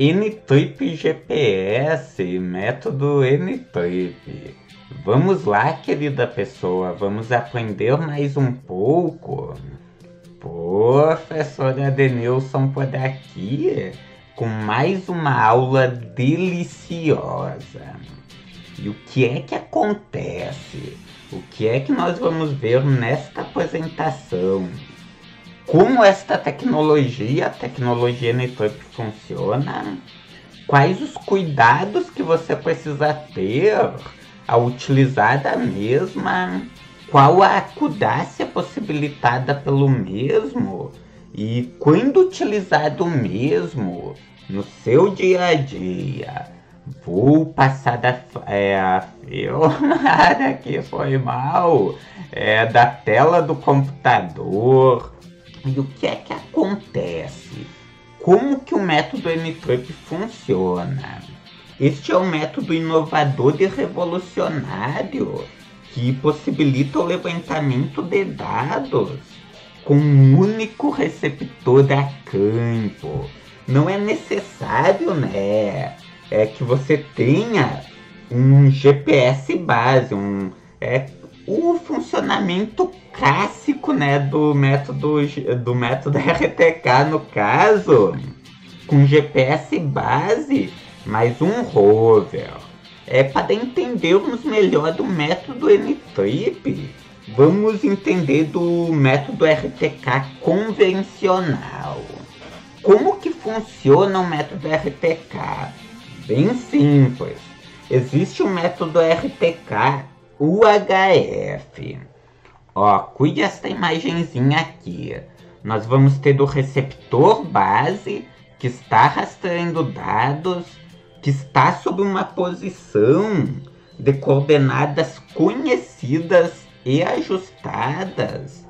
N-Trip GPS, método N-Trip. Vamos lá, querida pessoa, vamos aprender mais um pouco. Professora Denilson por aqui, com mais uma aula deliciosa. E o que é que acontece? O que é que nós vamos ver nesta apresentação? Como esta tecnologia, a tecnologia Network funciona, quais os cuidados que você precisa ter ao utilizar a mesma, qual a acudácia possibilitada pelo mesmo? E quando utilizado mesmo no seu dia a dia. Vou passar da é, filmada que foi mal. É, da tela do computador e o que é que acontece? Como que o método NTruck funciona? Este é um método inovador e revolucionário que possibilita o levantamento de dados com um único receptor a campo. Não é necessário, né? É que você tenha um GPS base, um é o funcionamento clássico, né, do método do método RTK no caso, com GPS base, mais um rover. É para entendermos melhor do método N-Trip, vamos entender do método RTK convencional. Como que funciona o método RTK? Bem simples. Existe o método RTK UHF. Ó, cuide esta imagenzinha aqui. Nós vamos ter o receptor base que está rastreando dados, que está sob uma posição de coordenadas conhecidas e ajustadas.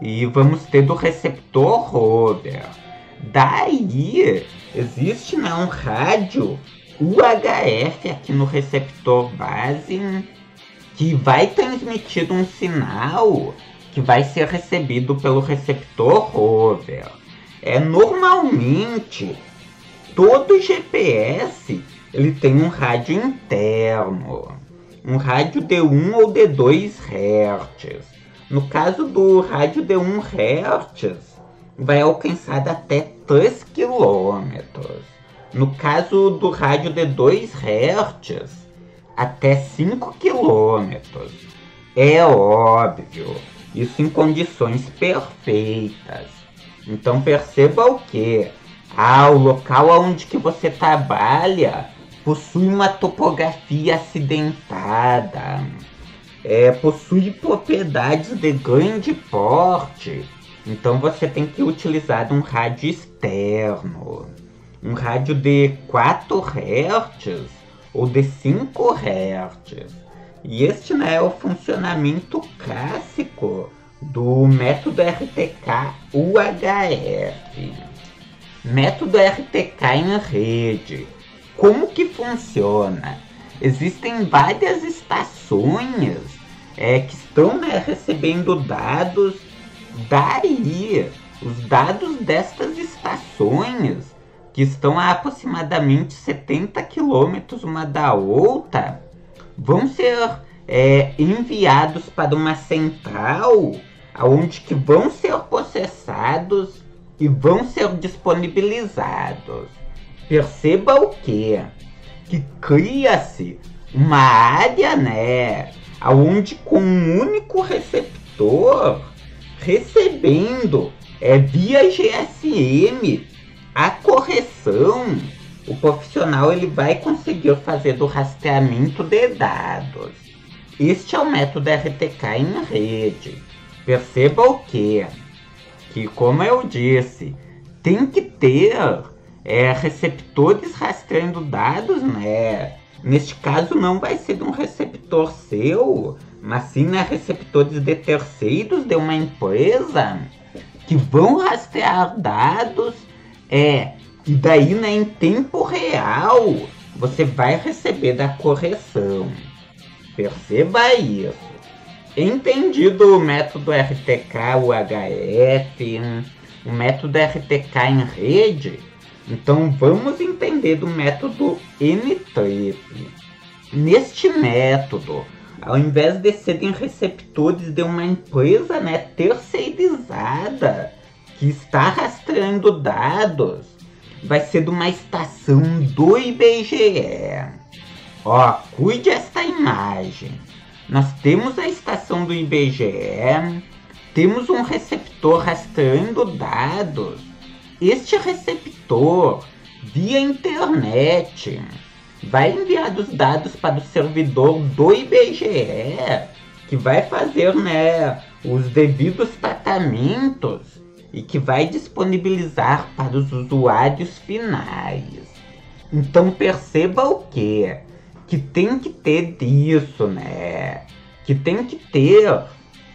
E vamos ter do receptor rover. Daí existe né, um rádio UHF aqui no receptor base que vai transmitir um sinal que vai ser recebido pelo receptor rover. É normalmente todo GPS ele tem um rádio interno, um rádio de 1 ou de 2 Hz. No caso do rádio de 1 Hz, vai alcançar até 3 km. No caso do rádio de 2 Hz, até 5 quilômetros. É óbvio, isso em condições perfeitas. Então perceba o que? Ah, o local onde que você trabalha possui uma topografia acidentada. É, possui propriedades de grande porte. Então você tem que utilizar um rádio externo. Um rádio de 4 Hz ou de 5 Hz. E este né, é o funcionamento clássico do método RTK UHF. Método RTK em rede. Como que funciona? Existem várias estações é, que estão né, recebendo dados daí. Os dados destas estações que estão a aproximadamente 70 quilômetros uma da outra, vão ser é, enviados para uma central onde que vão ser processados e vão ser disponibilizados. Perceba o que? Que cria-se uma área, né, onde com um único receptor recebendo é via GSM a correção, o profissional ele vai conseguir fazer do rastreamento de dados. Este é o método RTK em rede. Perceba o que? Que, como eu disse, tem que ter é, receptores rastreando dados, né? Neste caso não vai ser um receptor seu, mas sim né, receptores de terceiros de uma empresa que vão rastrear dados é, e daí né, em tempo real você vai receber da correção. Perceba isso. Entendido o método RTK UHF, o método RTK em rede, Então vamos entender do método N-Trip. Neste método, ao invés de serem receptores de uma empresa né, terceirizada que está rastreando dados, vai ser de uma estação do IBGE. Ó, cuide esta imagem. Nós temos a estação do IBGE, temos um receptor rastreando dados. Este receptor, via internet, vai enviar os dados para o servidor do IBGE, que vai fazer né, os devidos tratamentos e que vai disponibilizar para os usuários finais. Então perceba o que? Que tem que ter disso, né? Que tem que ter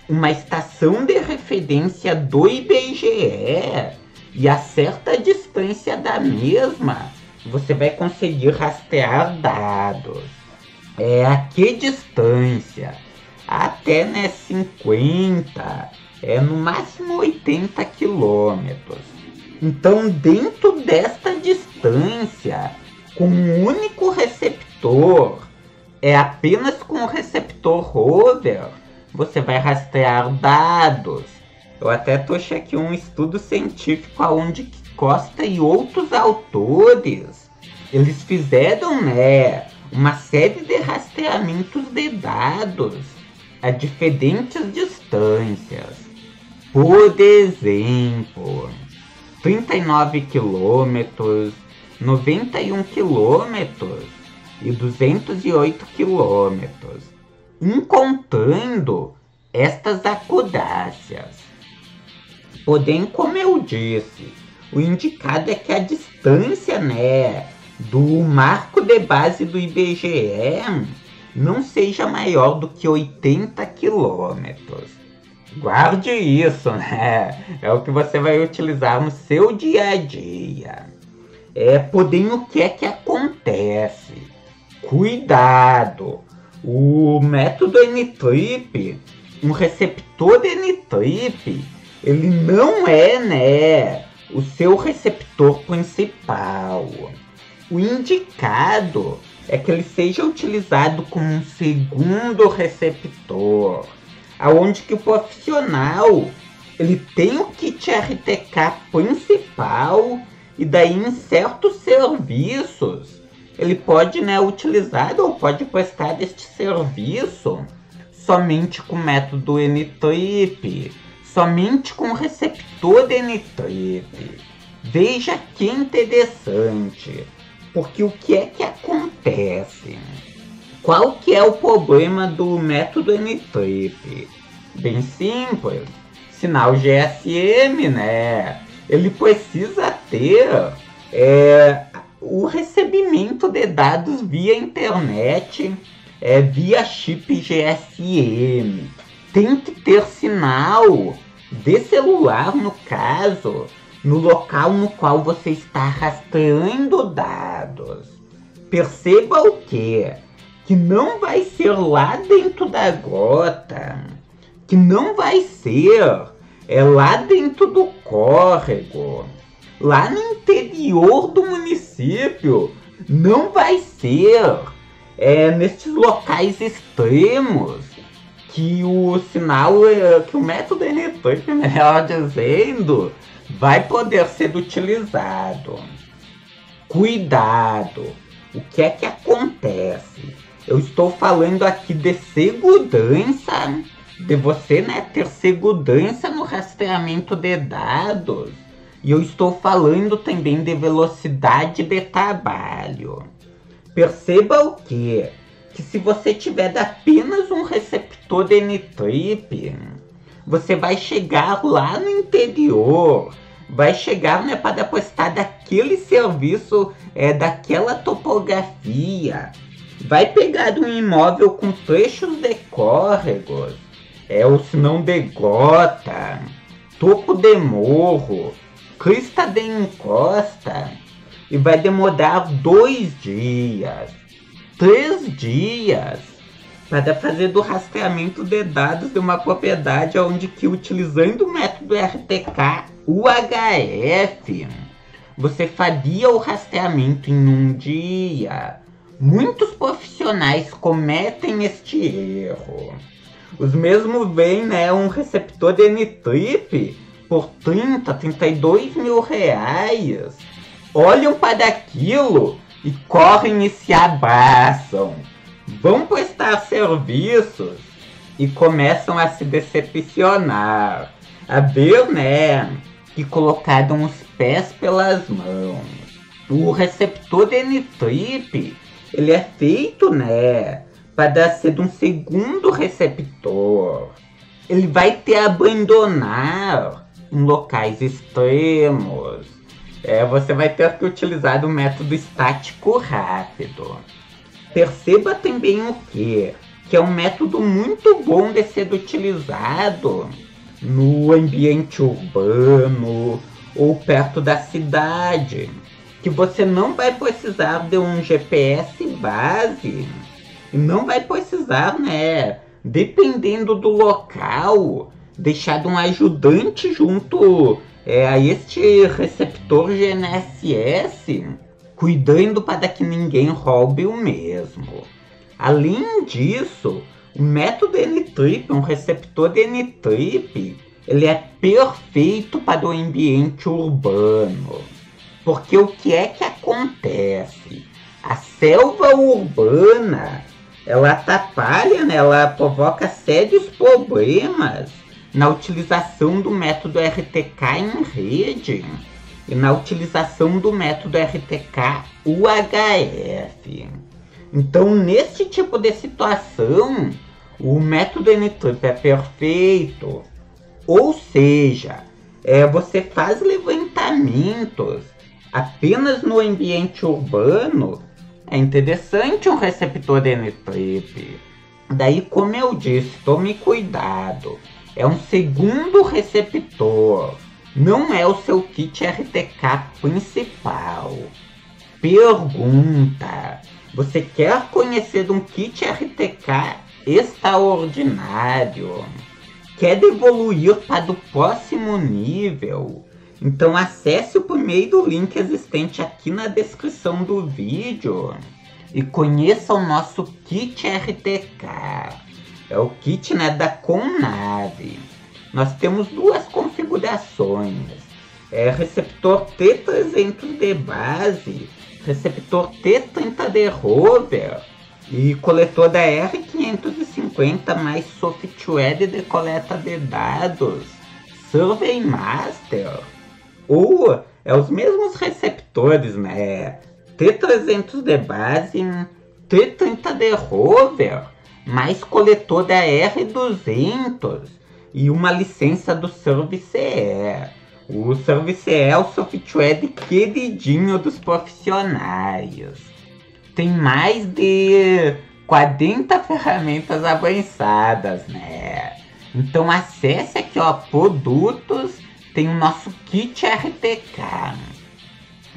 uma estação de referência do IBGE e a certa distância da mesma você vai conseguir rastrear dados. É a que distância? Até né, 50, é no máximo 80 quilômetros. Então, dentro desta distância, com um único receptor, é apenas com o receptor rover, você vai rastrear dados. Eu até trouxe aqui um estudo científico onde Costa e outros autores, eles fizeram, né, uma série de rastreamentos de dados a diferentes distâncias. Por exemplo, 39 quilômetros, 91 quilômetros e 208 quilômetros, encontrando estas acudácias. Porém, como eu disse, o indicado é que a distância, né, do marco de base do IBGE não seja maior do que 80 quilômetros. Guarde isso, né? É o que você vai utilizar no seu dia a dia. É, porém, o que é que acontece? Cuidado! O método N-Trip, um receptor de N-Trip, ele não é, né, o seu receptor principal. O indicado é que ele seja utilizado como um segundo receptor, aonde que o profissional ele tem o kit RTK principal e daí em certos serviços ele pode né, utilizar ou pode prestar este serviço somente com método N-Trip somente com receptor nitrite. Veja que interessante, porque o que é que acontece? Qual que é o problema do método N-Trip? Bem simples, sinal GSM, né? Ele precisa ter é, o recebimento de dados via internet, é, via chip GSM tem que ter sinal de celular, no caso, no local no qual você está rastreando dados. Perceba o que? Que não vai ser lá dentro da grota, que não vai ser é lá dentro do córrego, lá no interior do município, não vai ser é, nesses locais extremos que o sinal, é, que o método N-Trip, melhor dizendo, vai poder ser utilizado. Cuidado! O que é que acontece? Eu estou falando aqui de segurança, de você né, ter segurança no rastreamento de dados. E eu estou falando também de velocidade de trabalho. Perceba o que? que se você tiver apenas um receptor de N-Trip, você vai chegar lá no interior, vai chegar né, para apostar daquele serviço, é, daquela topografia, vai pegar um imóvel com trechos de córregos, é, ou se não de gota, topo de morro, crista de encosta, e vai demorar dois dias. Três dias. Para fazer do rastreamento de dados de uma propriedade onde que utilizando o método RTK UHF você faria o rastreamento em um dia. Muitos profissionais cometem este erro. Os mesmos veem né, um receptor de N-Trip por 30, 32 mil reais. Olham para aquilo e correm e se abraçam. Vão prestar serviços e começam a se decepcionar. A ver, né, que colocaram os pés pelas mãos. O receptor de N-Trip, ele é feito, né, para ser um segundo receptor. Ele vai ter a abandonar em locais extremos. É, você vai ter que utilizar o método estático rápido. Perceba também o que? Que é um método muito bom de ser utilizado no ambiente urbano ou perto da cidade. Que você não vai precisar de um GPS base. Não vai precisar, né? Dependendo do local, deixar um ajudante junto é, a este receptor GNSS, cuidando para que ninguém roube o mesmo. Além disso, o método N-Trip, um receptor N-Trip, ele é perfeito para o ambiente urbano. Porque o que é que acontece? A selva urbana, ela atrapalha, né? ela provoca sérios problemas na utilização do método RTK em rede e na utilização do método RTK UHF. Então, nesse tipo de situação, o método NTRIP é perfeito. Ou seja, é, você faz levantamentos apenas no ambiente urbano. É interessante um receptor N-Trip. Daí, como eu disse, tome cuidado é um segundo receptor, não é o seu kit RTK principal. Pergunta: Você quer conhecer um kit RTK extraordinário? Quer evoluir para o próximo nível? Então acesse o primeiro link existente aqui na descrição do vídeo e conheça o nosso kit RTK. É o kit né, da Conave. Nós temos duas configurações. É receptor T300 de base, receptor T30 rover e coletor da R550 mais software de coleta de dados, Survey Master. Ou é os mesmos receptores, né? T300 de base, T30 rover mais coletor da R200 e uma licença do Service Air. O Service Air é o software de queridinho dos profissionais. Tem mais de 40 ferramentas avançadas, né? Então acesse aqui, ó, produtos, tem o nosso kit RTK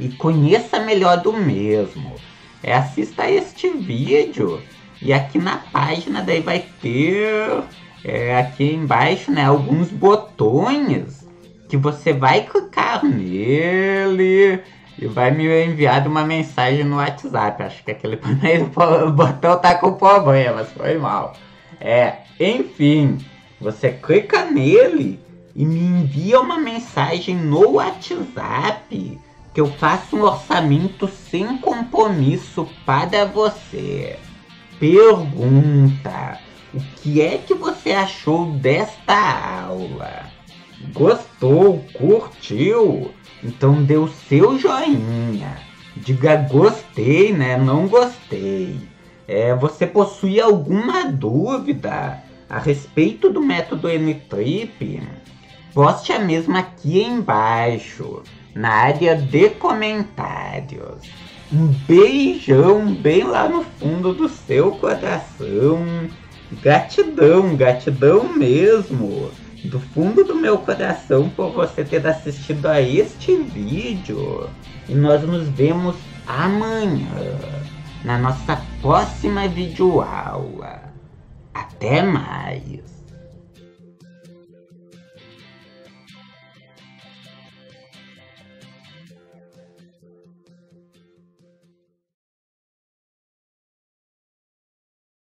e conheça melhor do mesmo. É, assista este vídeo e aqui na página daí vai ter é, aqui embaixo, né, alguns botões que você vai clicar nele e vai me enviar uma mensagem no WhatsApp. Acho que aquele primeiro botão tá com problemas, foi mal. É, enfim, você clica nele e me envia uma mensagem no WhatsApp que eu faço um orçamento sem compromisso para você pergunta: O que é que você achou desta aula? Gostou? Curtiu? Então dê o seu joinha. Diga gostei, né? Não gostei. É, você possui alguma dúvida a respeito do método N-Trip? Poste a mesma aqui embaixo, na área de comentários um beijão bem lá no fundo do seu coração. Gratidão, gratidão mesmo. Do fundo do meu coração por você ter assistido a este vídeo. E nós nos vemos amanhã na nossa próxima videoaula. Até mais!